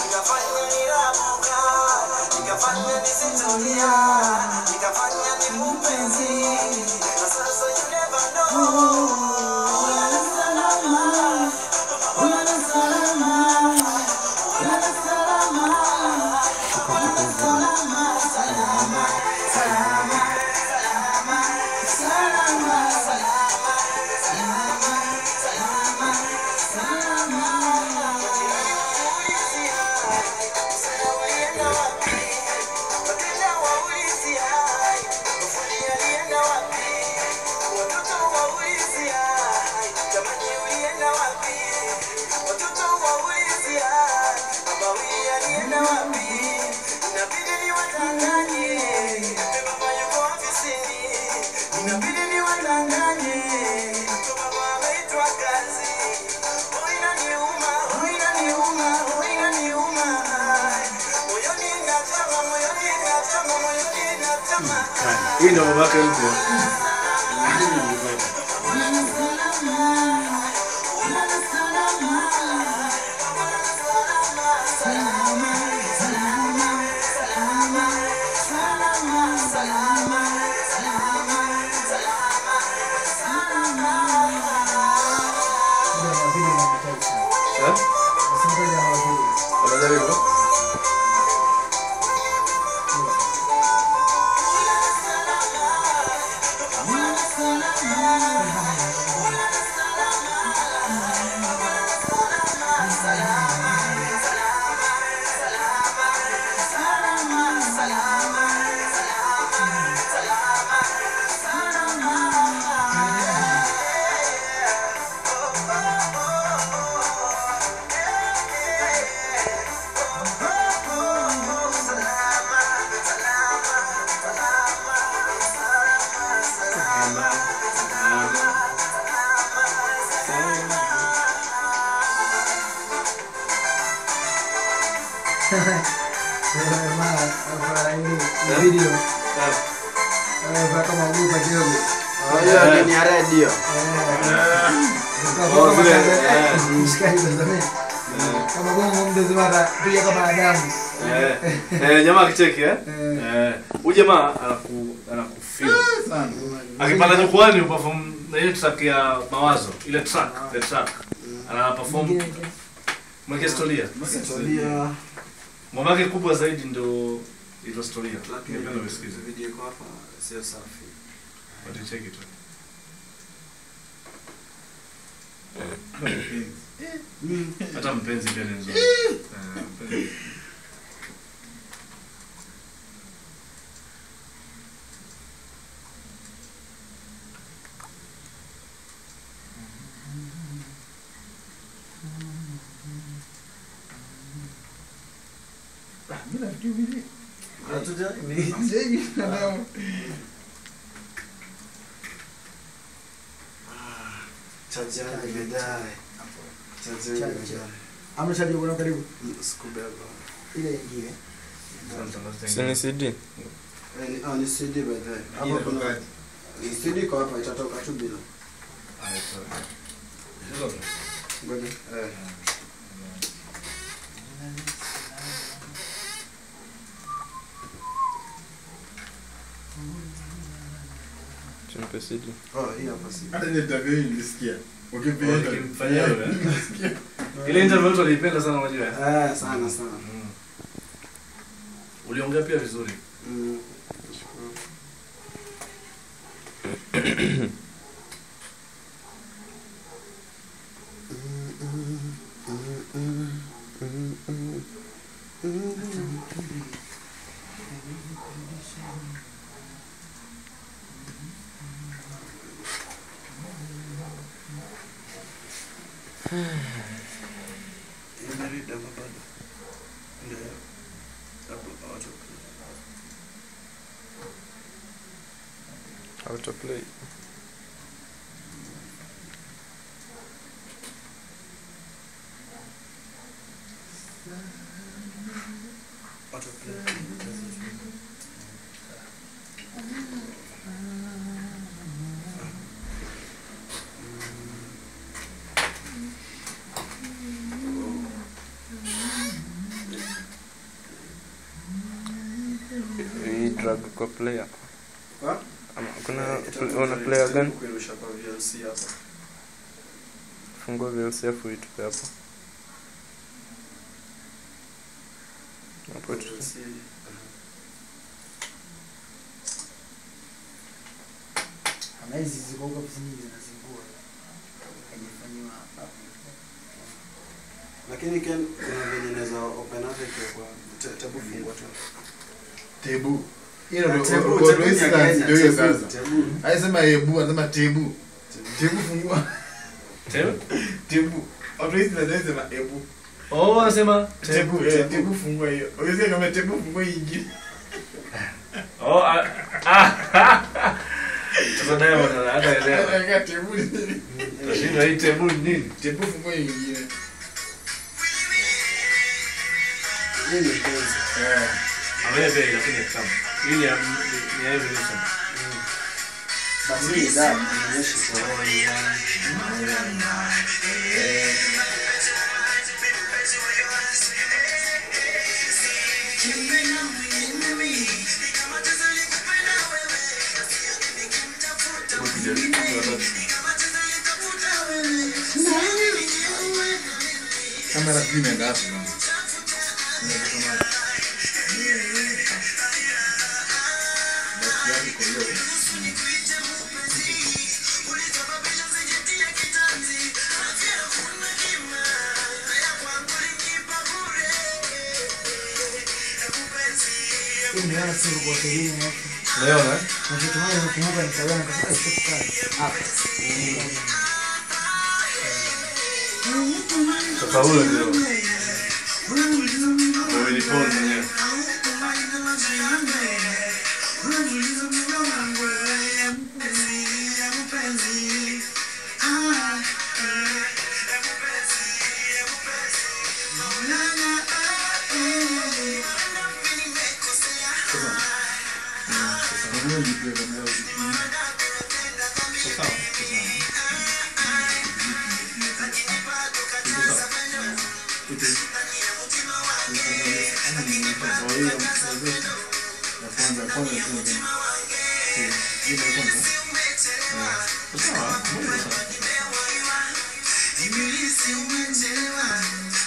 Nikafanya nirabuka Mpenzi, sasa you never know. Hii ndio babake mpya. Eh? Video kama ugupa kidogo hiyo ni ya redio vile, mshikaji tazame kama gongo mdezimata piga kama adamu Eh. Eh, jamaa akicheki eh? Eh. Huyu jamaa anakufil. Akipanda jukwani uperform na ile track ya mawazo, ile track, the track. Ana perform mweke yake kubwa zaidi ndo ilo storia. Ningependa usikize. video iko hapa sio safi But check it. Hata mpenzi pia ni nzuri. Kuna karibu. sikubeba ile ingine. Si CD? Eh, ah, ni CD by the kuna CD iko hapa itatoka tu bila. Ngoja. Eh CD. oh hii hapa si hata ile tabia hii nilisikia ukipenda Ukimfanyia wewe. Ile interview watu waliipenda sana unajua. eh? eh sana sana Mm. Uliongea pia vizuri. mm. Imerudi Elleri kapalı. Ne? Apple autoplay. Autoplay. play. Drag kwa player kuna player gani fungua VLC afu itupe hapo hapo. Na hizi ziko huko nyingi zinazingua. Haijafanyiwa. Lakini Ken, kuna venye naweza open up kwa tabu fungua tu. Tebu. Aisema ebu anasema tebu. Tebu fungua. Tebu. Oh, wanasema Tebu, eh, tebu fungua hiyo. Ukisikia kama tebu fungua ingine. Oh, ah, ah. Sasa Diamond ana- hataelewa. Aka tebu nini? Tashinda hii tebu nini? Tebu fungua ingine. Hii ni mpenzi. Eh. Angalia bei lakini ya kitabu. Hii ni ya ni ya Evolution. Basi hii ni dab, Hii nimeona siku kwa elimu hapo. Unaona? eh? Na kitu moja nakumbuka nikaona nikasema eh, kitu kali. Hapa. Sasa huyo ndio. Ndio kamera. Ah